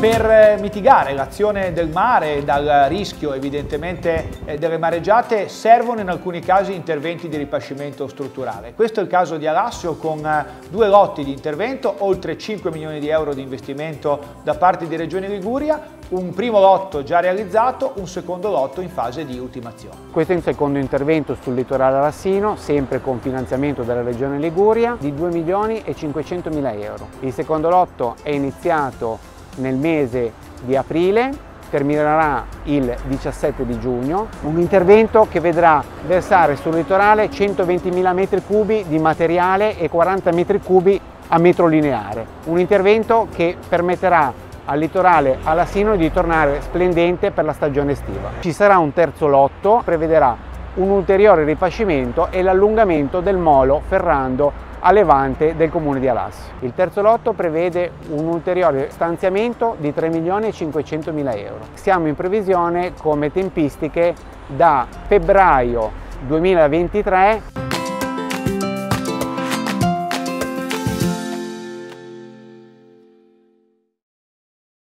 Per eh, mitigare l'azione del mare dal rischio evidentemente eh, delle mareggiate servono in alcuni casi interventi di ripascimento strutturale. Questo è il caso di Alassio con eh, due lotti di intervento, oltre 5 milioni di euro di investimento da parte di Regione Liguria, un primo lotto già realizzato, un secondo lotto in fase di ultimazione. Questo è un secondo intervento sul litorale alassino, sempre con finanziamento della Regione Liguria, di 2 milioni e 500 mila euro. Il secondo lotto è iniziato nel mese di aprile, terminerà il 17 di giugno, un intervento che vedrà versare sul litorale 120.000 metri cubi di materiale e 40 metri cubi a metro lineare, un intervento che permetterà al litorale alassino di tornare splendente per la stagione estiva. Ci sarà un terzo lotto, prevederà un ulteriore rifacimento e l'allungamento del molo Ferrando a levante del comune di Alassio. Il terzo lotto prevede un ulteriore stanziamento di 3 milioni e 500 mila euro. Siamo in previsione come tempistiche da febbraio 2023